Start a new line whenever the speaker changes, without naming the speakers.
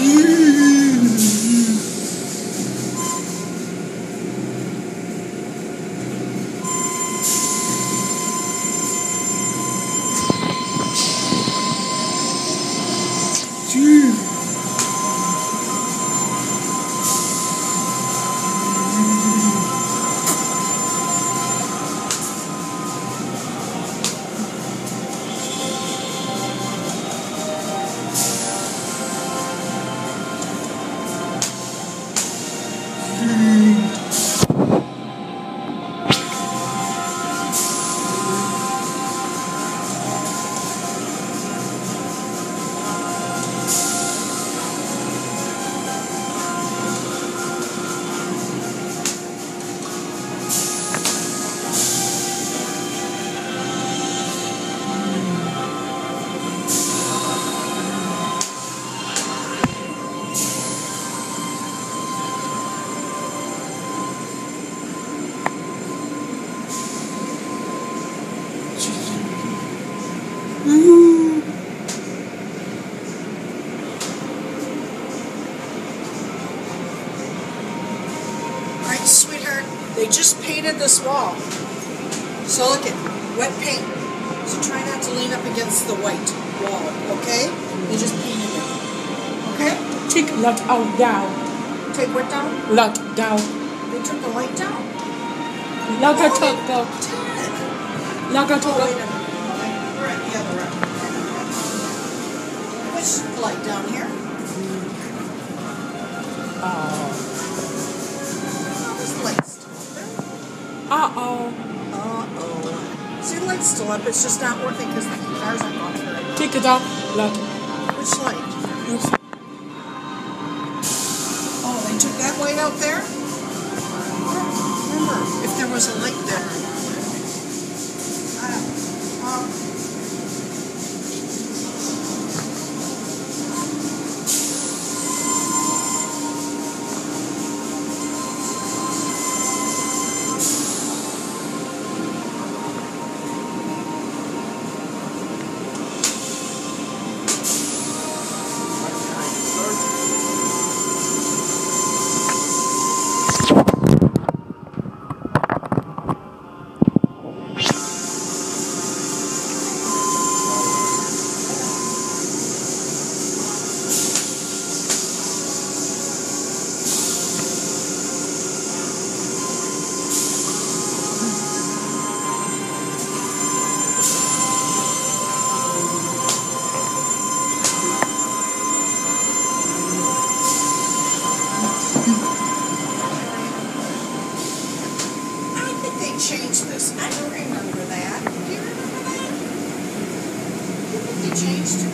Yeah. Alright, sweetheart, they just painted this wall. So look at wet paint. So try not to lean up against the white wall, okay? They just painted it. Okay?
Take that out down.
Take what down?
Lot down.
They took the light down. let it took down. it took. Light's still up. It's just not working because the cars aren't going through it.
Take it out. Light.
Which light? Oh, they took that light out there? Remember, if there was a light changed